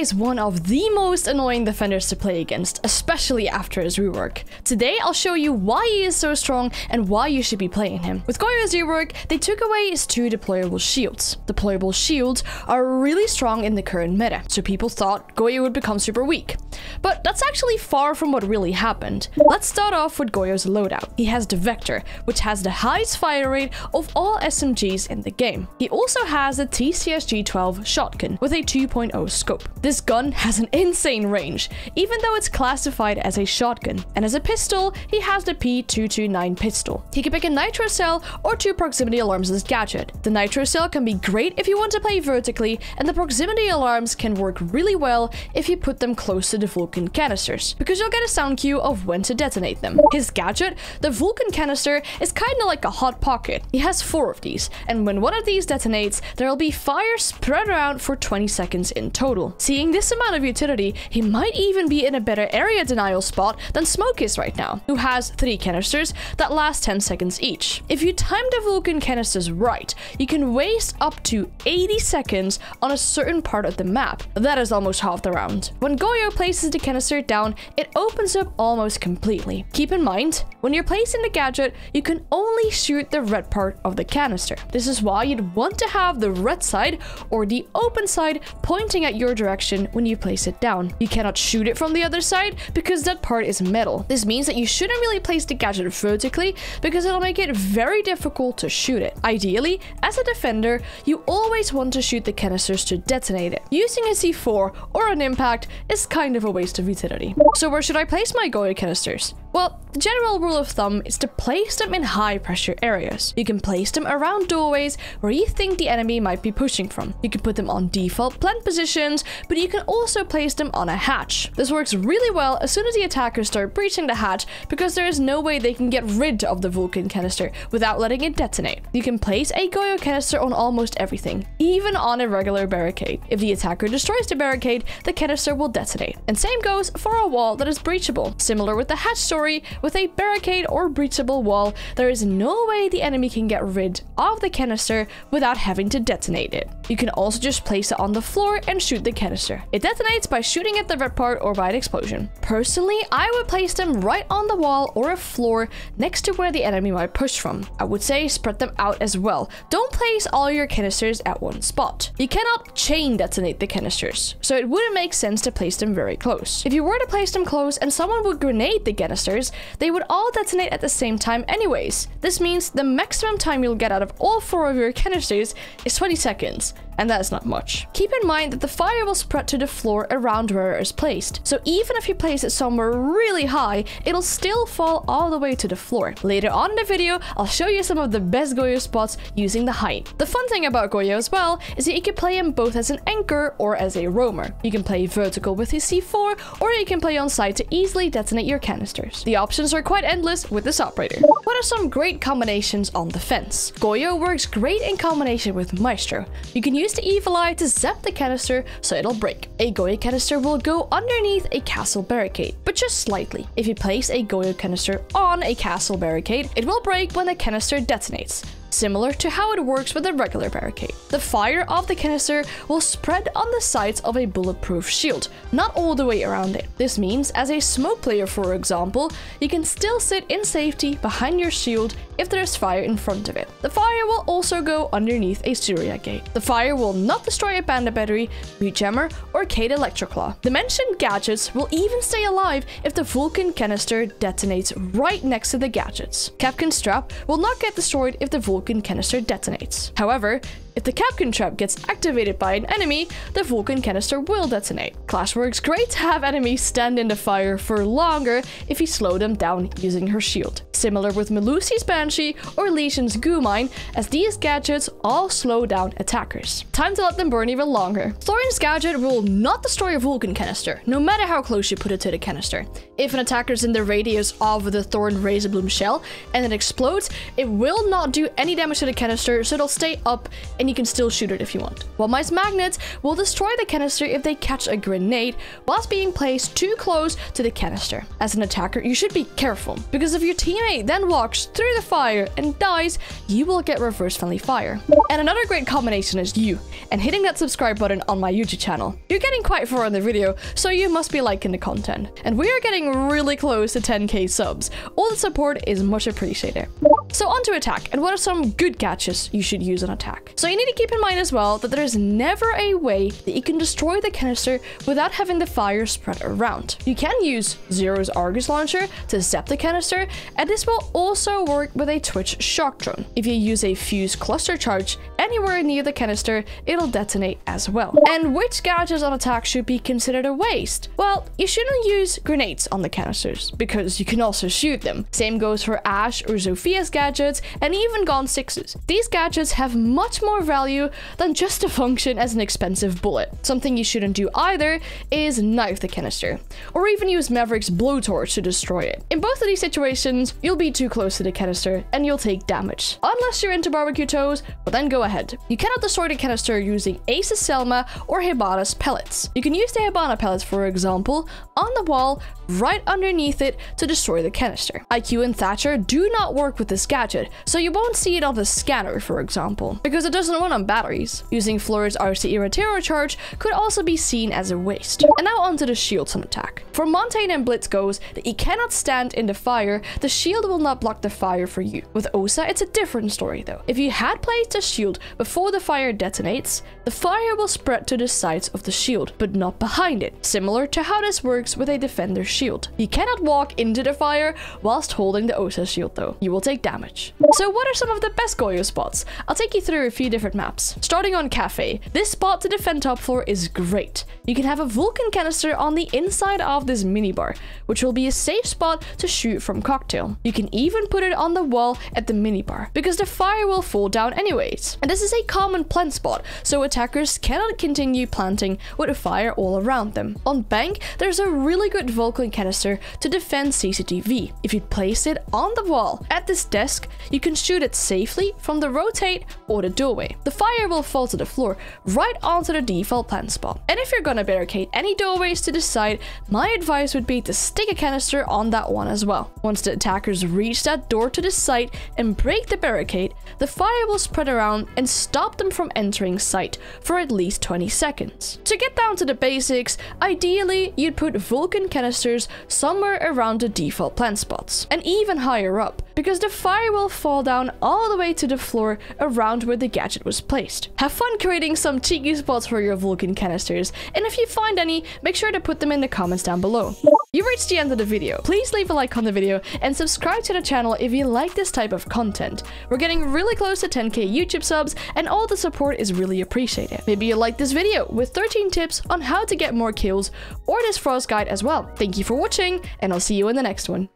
is one of the most annoying defenders to play against, especially after his rework. Today, I'll show you why he is so strong and why you should be playing him. With Goyo's rework, they took away his two deployable shields. Deployable shields are really strong in the current meta, so people thought Goyo would become super weak. But that's actually far from what really happened. Let's start off with Goyo's loadout. He has the Vector, which has the highest fire rate of all SMGs in the game. He also has the TCS-G12 shotgun with a 2.0 scope. This gun has an insane range, even though it's classified as a shotgun. And as a pistol, he has the P229 pistol. He can pick a nitro cell or two proximity alarms as gadget. The nitro cell can be great if you want to play vertically, and the proximity alarms can work really well if you put them close to the Vulcan canisters, because you'll get a sound cue of when to detonate them. His gadget, the Vulcan canister, is kinda like a hot pocket. He has four of these, and when one of these detonates, there'll be fire spread around for 20 seconds in total. Seeing this amount of utility, he might even be in a better area denial spot than Smoke is right now, who has three canisters that last 10 seconds each. If you time the Vulcan canisters right, you can waste up to 80 seconds on a certain part of the map. That is almost half the round. When Goyo places the canister down, it opens up almost completely. Keep in mind, when you're placing the gadget, you can only shoot the red part of the canister. This is why you'd want to have the red side or the open side pointing at your direction when you place it down. You cannot shoot it from the other side because that part is metal. This means that you shouldn't really place the gadget vertically because it'll make it very difficult to shoot it. Ideally, as a defender, you always want to shoot the canisters to detonate it. Using a C4 or an impact is kind of a waste of utility. So where should I place my Goyo canisters? Well, the general rule of thumb is to place them in high pressure areas. You can place them around doorways where you think the enemy might be pushing from. You can put them on default plant positions, but you can also place them on a hatch. This works really well as soon as the attackers start breaching the hatch because there is no way they can get rid of the Vulcan canister without letting it detonate. You can place a Goyo canister on almost everything, even on a regular barricade. If the attacker destroys the barricade, the canister will detonate. And same goes for a wall that is breachable. Similar with the hatch with a barricade or breachable wall, there is no way the enemy can get rid of the canister without having to detonate it. You can also just place it on the floor and shoot the canister. It detonates by shooting at the red part or by an explosion. Personally, I would place them right on the wall or a floor next to where the enemy might push from. I would say spread them out as well. Don't place all your canisters at one spot. You cannot chain detonate the canisters, so it wouldn't make sense to place them very close. If you were to place them close and someone would grenade the canister, they would all detonate at the same time anyways. This means the maximum time you'll get out of all four of your canisters is 20 seconds and that is not much. Keep in mind that the fire will spread to the floor around where it is placed, so even if you place it somewhere really high, it'll still fall all the way to the floor. Later on in the video, I'll show you some of the best Goyo spots using the height. The fun thing about Goyo as well is that you can play him both as an anchor or as a roamer. You can play vertical with his C4, or you can play on site to easily detonate your canisters. The options are quite endless with this operator. What are some great combinations on the fence? Goyo works great in combination with Maestro. You can use the Evil Eye to zap the canister so it'll break. A Goyo canister will go underneath a castle barricade, but just slightly. If you place a Goyo canister on a castle barricade, it will break when the canister detonates similar to how it works with a regular barricade. The fire of the canister will spread on the sides of a bulletproof shield, not all the way around it. This means, as a smoke player for example, you can still sit in safety behind your shield if there's fire in front of it. The fire will also go underneath a Surya gate. The fire will not destroy a Bandit battery, Mute Jammer, or Kaid Electroclaw. The mentioned gadgets will even stay alive if the Vulcan canister detonates right next to the gadgets. Kapkan's trap will not get destroyed if the Vulcan canister detonates. However, if the Kapkan trap gets activated by an enemy, the Vulcan canister will detonate. Clash works great to have enemies stand in the fire for longer if you slow them down using her shield. Similar with Melusi's Banshee or Legion's Goo Mine, as these gadgets all slow down attackers. Time to let them burn even longer. Thorn's gadget will not destroy a Vulcan canister, no matter how close you put it to the canister. If an attacker is in the radius of the Thorin Razorbloom shell and it explodes, it will not do any damage to the canister, so it'll stay up and you can still shoot it if you want. While Wamai's Magnets will destroy the canister if they catch a grenade whilst being placed too close to the canister. As an attacker, you should be careful, because if your teammate then walks through the fire and dies, you will get reverse friendly fire. And another great combination is you, and hitting that subscribe button on my YouTube channel. You're getting quite far in the video, so you must be liking the content. And we are getting really close to 10k subs. All the support is much appreciated. So on to attack, and what are some good catches you should use on attack? So you need to keep in mind as well that there is never a way that you can destroy the canister without having the fire spread around. You can use Zero's Argus launcher to zap the canister, and this will also work with a Twitch shock drone. If you use a Fuze cluster charge anywhere near the canister, it'll detonate as well. And which gadgets on attack should be considered a waste? Well, you shouldn't use grenades on the canisters, because you can also shoot them. Same goes for Ash or Zofia's gadgets, and even Gonne-6s. These gadgets have much more value than just to function as an expensive bullet. Something you shouldn't do either is knife the canister, or even use Maverick's blowtorch to destroy it. In both of these situations, you'll be too close to the canister and you'll take damage. Unless you're into barbecue toes, but then go ahead. You cannot destroy the canister using Ace's Selma or Hibana's pellets. You can use the Hibana pellets, for example, on the wall right underneath it to destroy the canister. IQ and Thatcher do not work with this gadget, so you won't see it on the scanner, for example, because it doesn't run on batteries. Using Flores' RC Irritero charge could also be seen as a waste. And now onto the shields on attack. For Montagne and Blitz goes that you cannot stand in the fire, the shield will not block the fire for you. With Osa, it's a different story though. If you had placed a shield before the fire detonates, the fire will spread to the sides of the shield, but not behind it, similar to how this works with a defender's shield. You cannot walk into the fire whilst holding the Osa shield though. You will take damage. So what are some of the best Goyo spots? I'll take you through a few different maps. Starting on Cafe, this spot to defend top floor is great. You can have a Vulcan canister on the inside of this minibar, which will be a safe spot to shoot from cocktail. You can even put it on the wall at the minibar, because the fire will fall down anyways. And this is a common plant spot, so attackers cannot continue planting with a fire all around them. On bank, there's a really good Vulcan canister to defend CCTV. If you place it on the wall at this desk, you can shoot it safely from the rotate or the doorway. The fire will fall to the floor right onto the default plant spot. And if you're gonna barricade any doorways to the side, my advice would be to stick a canister on that one as well. Once the attackers reach that door to the site and break the barricade, the fire will spread around and stop them from entering site for at least 20 seconds. To get down to the basics, ideally you'd put Vulcan canisters somewhere around the default plant spots, and even higher up, because the fire will fall down all the way to the floor around where the gadget was placed. Have fun creating some cheeky spots for your Vulcan canisters, and if you find any, make sure to put them in the comments down below. You reached the end of the video. Please leave a like on the video and subscribe to the channel if you like this type of content. We're getting really close to 10k YouTube subs and all the support is really appreciated. Maybe you like this video with 13 tips on how to get more kills or this frost guide as well. Thank you for watching and I'll see you in the next one.